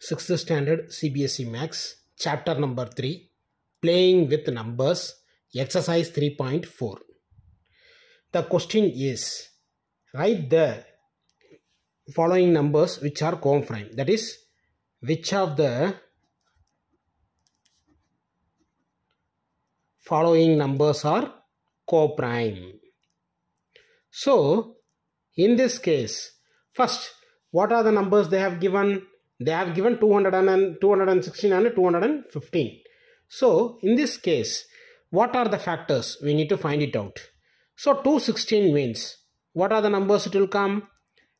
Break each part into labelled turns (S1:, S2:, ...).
S1: 6th standard CBSE Maths, chapter number 3, Playing with Numbers, exercise 3.4. The question is write the following numbers which are co-prime. That is, which of the following numbers are co-prime. So, in this case, first, what are the numbers they have given? They have given 200 and 216 and 215. So, in this case, what are the factors? We need to find it out. So, 216 means, what are the numbers it will come?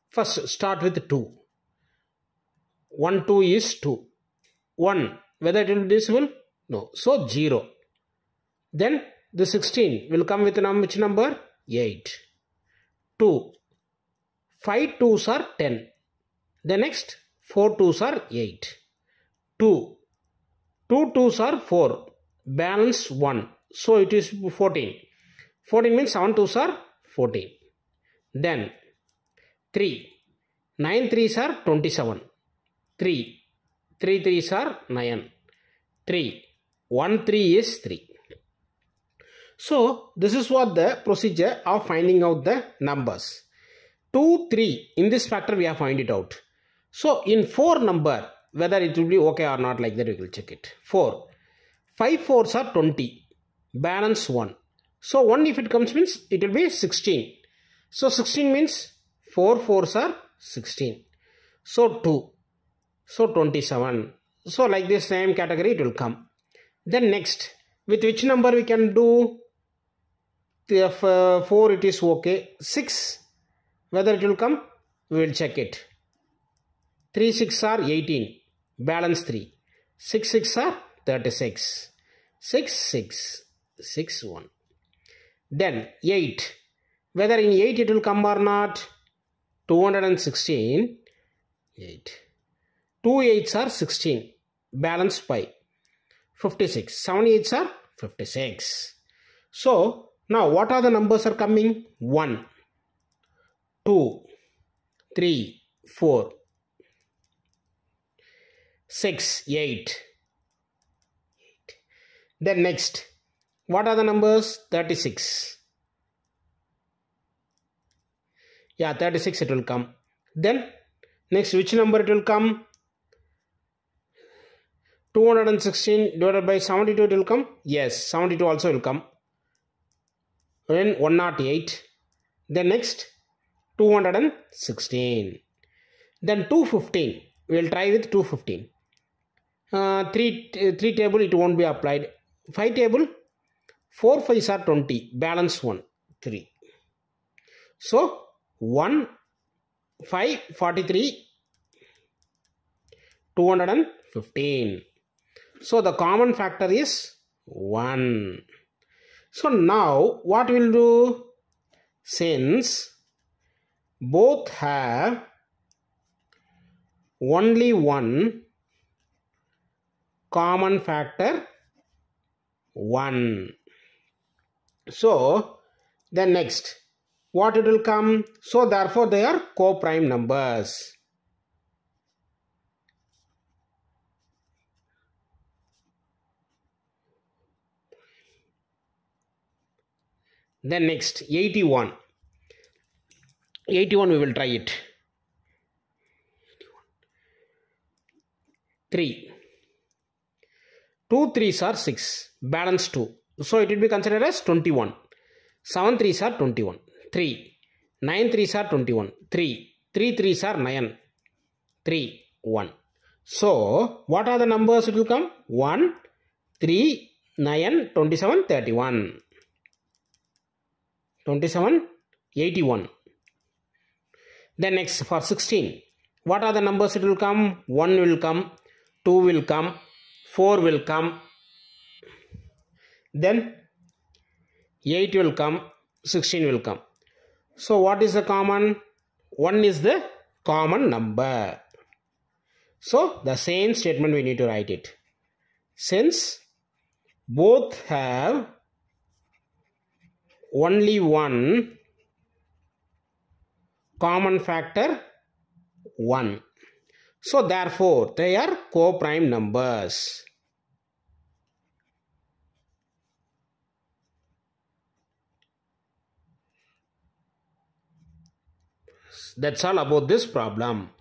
S1: First, start with 2. 1, 2 is 2. 1, whether it will be divisible? No. So, 0. Then, the 16 will come with num which number? 8. 2. 5 2s are 10. The next 4 2s are 8. 2. 2 2s are 4. Balance 1. So it is 14. 14 means 7 2s are 14. Then 3. 9 3s are 27. 3. 3 3s are 9. 3. 1 3 is 3. So this is what the procedure of finding out the numbers. 2, 3 in this factor we have find it out. So in 4 number whether it will be okay or not like that we will check it. 4. 5 4s are 20. Balance 1. So 1 if it comes means it will be 16. So 16 means 4 4s are 16. So 2. So 27. So like this same category it will come. Then next with which number we can do if uh, 4 it is okay 6 whether it will come we will check it 3 6 are 18 balance 3 6 6 are 36 6 6 6 1 then 8 whether in 8 it will come or not? 216 8 2 8s are 16 balance pi 56 7 8s are 56 so now, what are the numbers are coming? 1, 2, 3, 4, 6, 8. 8. Then next, what are the numbers? 36. Yeah, 36 it will come. Then, next which number it will come? 216 divided by 72 it will come? Yes, 72 also will come then 108 then next 216 then 215 we will try with 215 uh, 3 3 table it won't be applied. 5 table 4 5s are 20 balance 1 3 so 1 5 43 215 so the common factor is 1 so now what we'll do? Since both have only one common factor 1. So then next what it will come? So therefore they are co-prime numbers. then next 81 81 we will try it 3 2 3s are 6 balance 2 so it will be considered as 21 7 3s are 21 3 9 3s are 21 3 3 3s are 9 3 1 so what are the numbers? It will come. 1 3 9 27 31 27 81 then next for 16 what are the numbers? It will come. 1 will come. 2 will come 4 will come. Then 8 will come 16 will come. So what is the common? 1 is the common number. So the same statement we need to write it. Since both have only one common factor 1 So therefore, they are co-prime numbers. That's all about this problem.